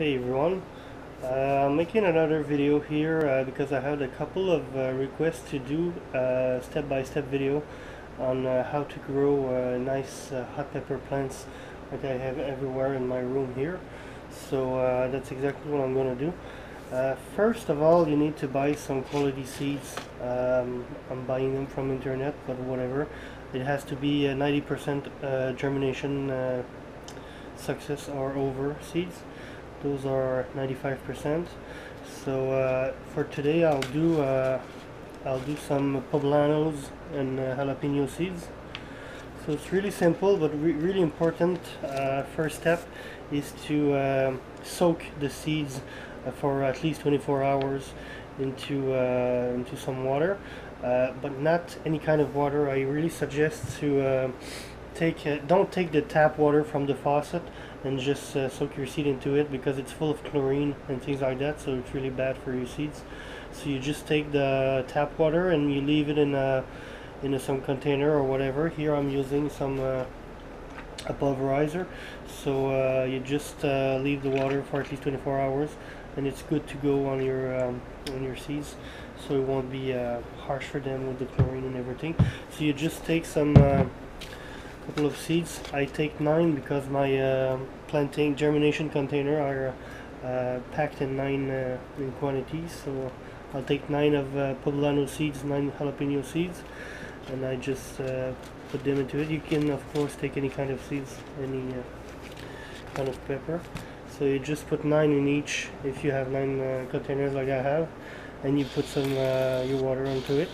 Hey everyone, uh, I'm making another video here uh, because I had a couple of uh, requests to do a step-by-step video on uh, how to grow uh, nice uh, hot pepper plants like I have everywhere in my room here. So uh, that's exactly what I'm going to do. Uh, first of all, you need to buy some quality seeds. Um, I'm buying them from internet, but whatever. It has to be 90% uh, germination uh, success or over seeds those are 95% so uh, for today I'll do uh, I'll do some poblanos and uh, jalapeno seeds. So it's really simple but re really important uh, first step is to um, soak the seeds uh, for at least 24 hours into uh, into some water. But not any kind of water. I really suggest to take don't take the tap water from the faucet and just uh, soak your seed into it because it's full of chlorine and things like that so it's really bad for your seeds. So you just take the tap water and you leave it in a in a, some container or whatever. Here I'm using some uh, a pulverizer. So uh, you just uh, leave the water for at least 24 hours and it's good to go on your um, on your seeds. So it won't be uh, harsh for them with the chlorine and everything. So you just take some uh, couple of seeds. I take nine because my uh, planting germination container are uh, packed in nine uh, in quantities. So I'll take nine of uh, poblano seeds, nine jalapeno seeds, and I just uh, put them into it. You can of course take any kind of seeds, any uh, kind of pepper. So you just put nine in each if you have nine containers like I have, and you put some your water into it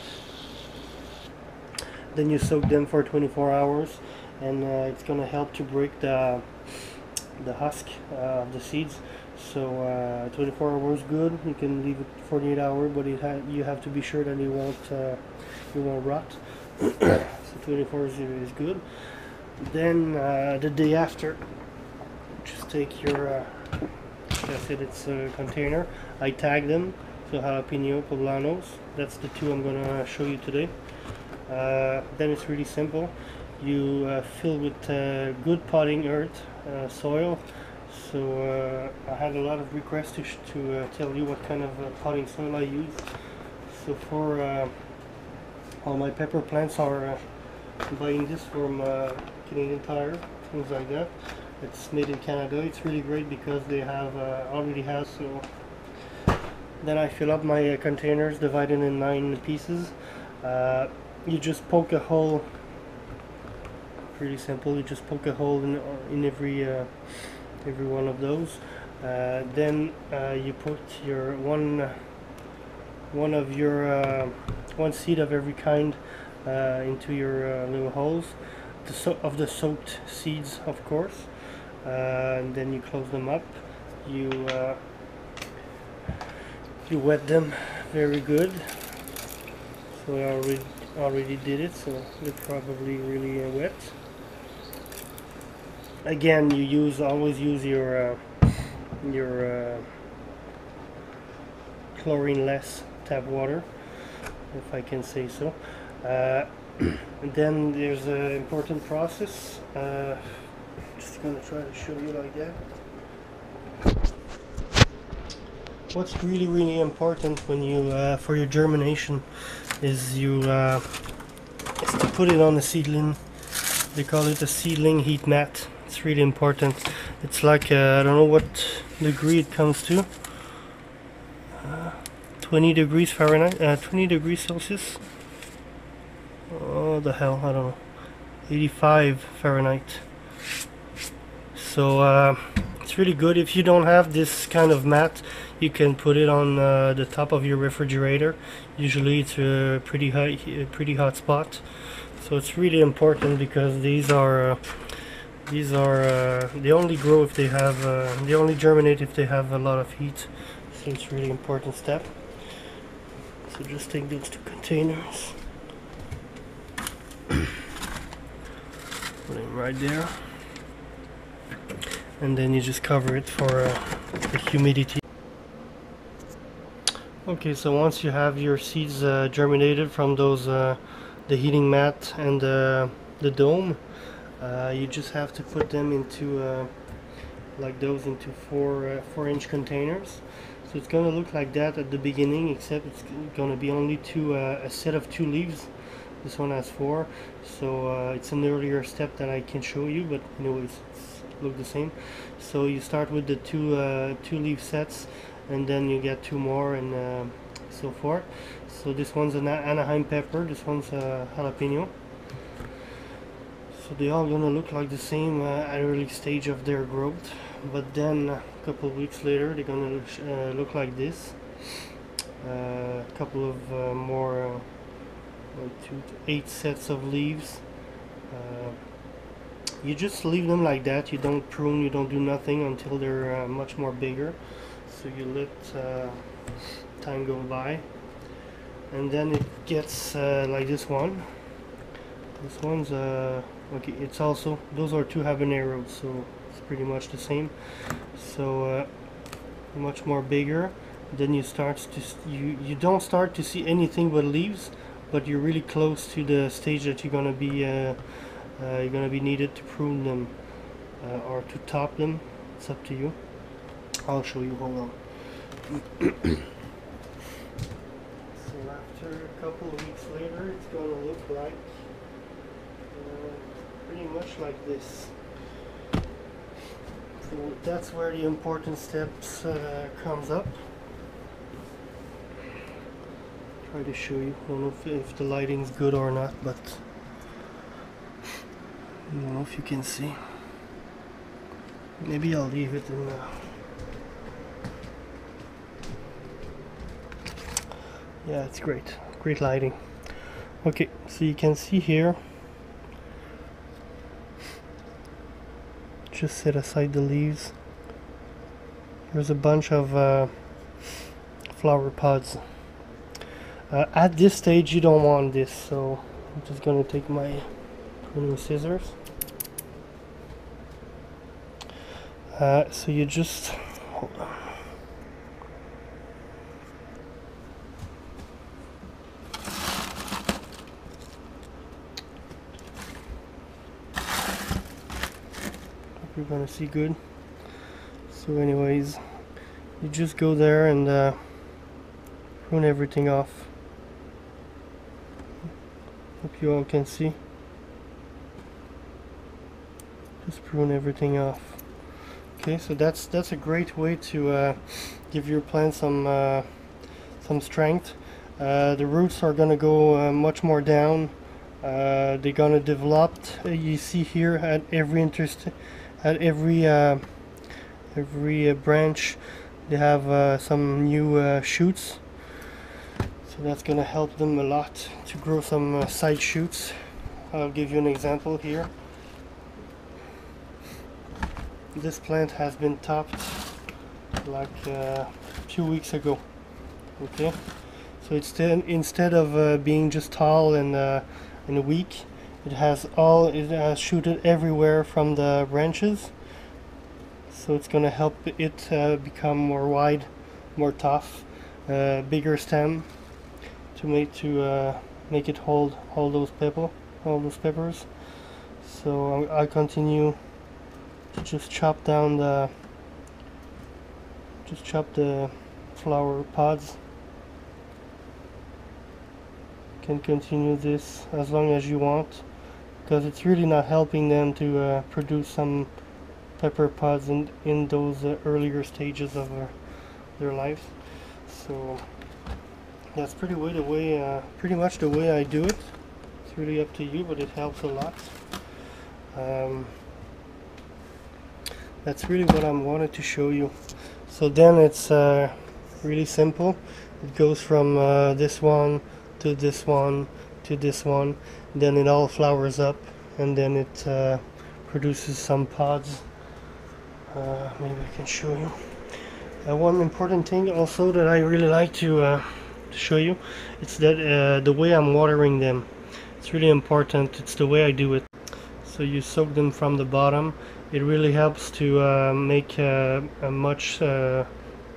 then you soak them for 24 hours and uh, it's to help to break the the husk uh, of the seeds. So uh, 24 hours good you can leave it 48 hours but it ha you have to be sure that it won't uh, it won't rot. So 24 is, is good. Then the day after just take your I said it's a container. I tag them so jalapeno poblanos that's the two I'm gonna show you today then it's really simple. You uh, fill with uh, good potting earth uh, soil. So uh, I had a lot of requests to, to uh, tell you what kind of uh, potting soil I use. So for all my pepper plants are buying this from Canadian Tire things like that. It's made in Canada. It's really great because they have already has so. Then I fill up my containers divided in nine pieces you just poke a hole. Pretty simple. You just poke a hole in, in every uh, every one of those. Uh, then uh, you put your one one of your uh, one seed of every kind uh, into your uh, little holes. The so of the soaked seeds of course. And then you close them up. You you wet them. Very good. So I already already did it so they're probably really wet. Again you use always use your uh, your uh, chlorine less tap water if I can say so. Uh, then there's an important process uh, just gonna try to show you like that. What's really really important when you uh, for your germination is you uh, is to put it on the seedling. They call it a seedling heat mat. It's really important. It's like uh, I don't know what degree it comes to. Uh, 20 degrees Fahrenheit uh, 20 degrees Celsius. Oh the hell? I don't know. 85 Fahrenheit. So uh, it's really good if you don't have this kind of mat you can put it on uh, the top of your refrigerator. Usually it's a pretty hot pretty hot spot. So it's really important because these are uh, these are uh, they only grow if they have uh, they only germinate if they have a lot of heat. So it's really important step. So just take those two containers. Put them right there. And then you just cover it for uh, the humidity okay so once you have your seeds uh, germinated from those uh, the heating mat and uh, the dome uh, you just have to put them into uh, like those into four uh, four inch containers. So it's gonna look like that at the beginning except it's gonna be only two a set of two leaves. This one has four. So it's an earlier step that I can show you but anyways it's look the same. So you start with the two two leaf sets and then you get two more and uh, so forth. So this one's an Anaheim pepper this one's a jalapeno. So they all gonna look like the same uh, at early stage of their growth but then a couple weeks later they're gonna look, uh, look like this. Uh, a couple of uh, more uh, two, eight sets of leaves. Uh, you just leave them like that. You don't prune you don't do nothing until they're much more bigger so you let time go by and then it gets like this one. This one's uh okay it's also those are two habaneros so it's pretty much the same. So uh, much more bigger. Then you start to you you don't start to see anything but leaves but you're really close to the stage that you're gonna be uh, uh, you're gonna be needed to prune them uh, or to top them. It's up to you I'll show you hold on so after a couple of weeks later it's gonna look like pretty much like this. So that's where the important steps uh, comes up. Try to show you. I don't know if, if the lighting's good or not, but I don't know if you can see. Maybe I'll leave it in. Uh, yeah, it's great. Great lighting. Okay, so you can see here. Just set aside the leaves. There's a bunch of uh, flower pods. Uh, at this stage you don't want this so I'm just gonna take my pruning scissors. Uh, so you just you're gonna see good. So anyways you just go there and uh, prune everything off. Hope you all can see. Just prune everything off. Okay so that's that's a great way to uh, give your plant some uh, some strength. Uh, the roots are gonna go uh, much more down. Uh, they're gonna develop you see here at every interest at every uh, every uh, branch they have uh, some new uh, shoots. So that's gonna help them a lot to grow some uh, side shoots. I'll give you an example here. This plant has been topped like uh, few weeks ago okay? So it's instead of being just tall and and weak it has all it has shooted everywhere from the branches. So it's gonna help it uh, become more wide more tough uh, bigger stem to make to uh, make it hold all those pepper all those peppers. So I continue to just chop down the just chop the flower pods. Can continue this as long as you want because it's really not helping them to uh, produce some pepper pods in, in those uh, earlier stages of uh, their life. So that's pretty way the way uh, pretty much the way I do it. It's really up to you but it helps a lot. Um, that's really what I wanted to show you. So then it's uh, really simple. It goes from uh, this one to this one to this one then it all flowers up and then it uh, produces some pods. Uh, maybe I can show you. Uh, one important thing also that I really like to, uh, to show you it's that uh, the way I'm watering them. It's really important. It's the way I do it. So you soak them from the bottom. It really helps to uh, make a much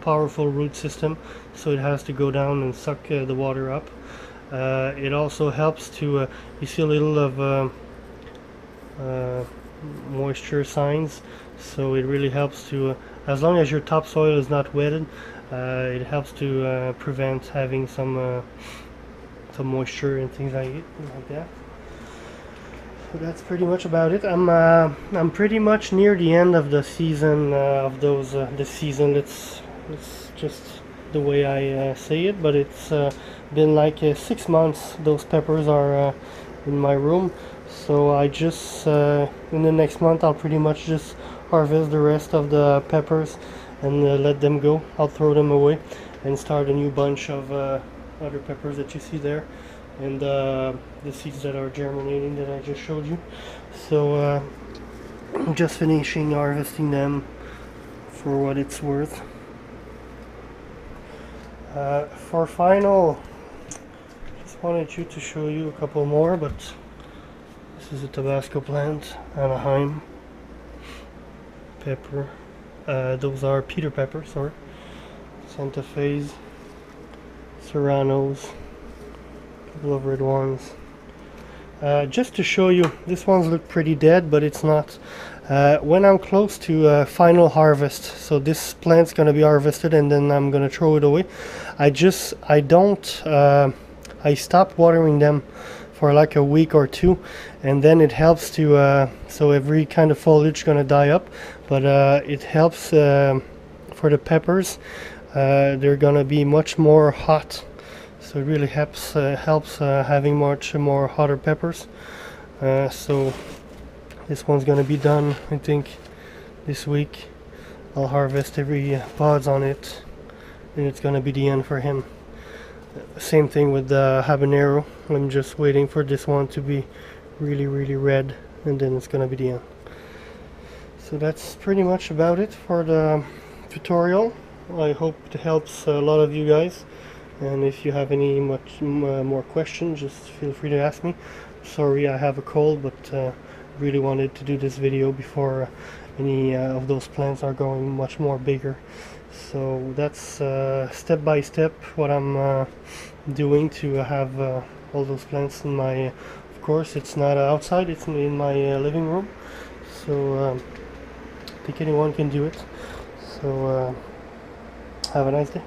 powerful root system so it has to go down and suck the water up uh, it also helps to uh, you see a little of uh, uh, moisture signs. So it really helps to uh, as long as your topsoil is not wetted uh, it helps to prevent having some some moisture and things like, it, like that. So that's pretty much about it. I'm uh, I'm pretty much near the end of the season uh, of those uh, the season. It's it's just the way I say it but it's been like six months those peppers are in my room so I just in the next month I'll pretty much just harvest the rest of the peppers and uh, let them go. I'll throw them away and start a new bunch of uh, other peppers that you see there and uh, the seeds that are germinating that I just showed you. So uh, I'm just finishing harvesting them for what it's worth. Uh, for final, just wanted you to show you a couple more, but this is a Tabasco plant, Anaheim pepper. Uh, those are Peter pepper, sorry. Santa Fe's, Serranos, a couple of red ones. Uh, just to show you, this ones look pretty dead, but it's not. Uh, when I'm close to uh, final harvest, so this plant's gonna be harvested and then I'm gonna throw it away. I just, I don't, uh, I stop watering them for like a week or two and then it helps to uh, so every kind of foliage gonna die up but uh, it helps for the peppers they're gonna be much more hot so it really helps uh, helps uh, having much more hotter peppers. So this one's gonna be done I think this week. I'll harvest every pods on it and it's gonna be the end for him. Same thing with the habanero. I'm just waiting for this one to be really really red and then it's gonna be the end. So that's pretty much about it for the tutorial. I hope it helps a lot of you guys and if you have any much uh, more questions just feel free to ask me. Sorry I have a cold but uh, really wanted to do this video before any uh, of those plants are going much more bigger. So that's uh, step by step what I'm uh, doing to have uh, all those plants in my of course it's not outside it's in my uh, living room. So um, I think anyone can do it. So uh, have a nice day